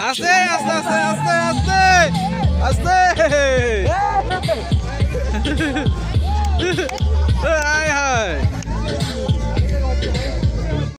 আস্তে আস্তে আস্তে আস্তে আস্তে আস্তে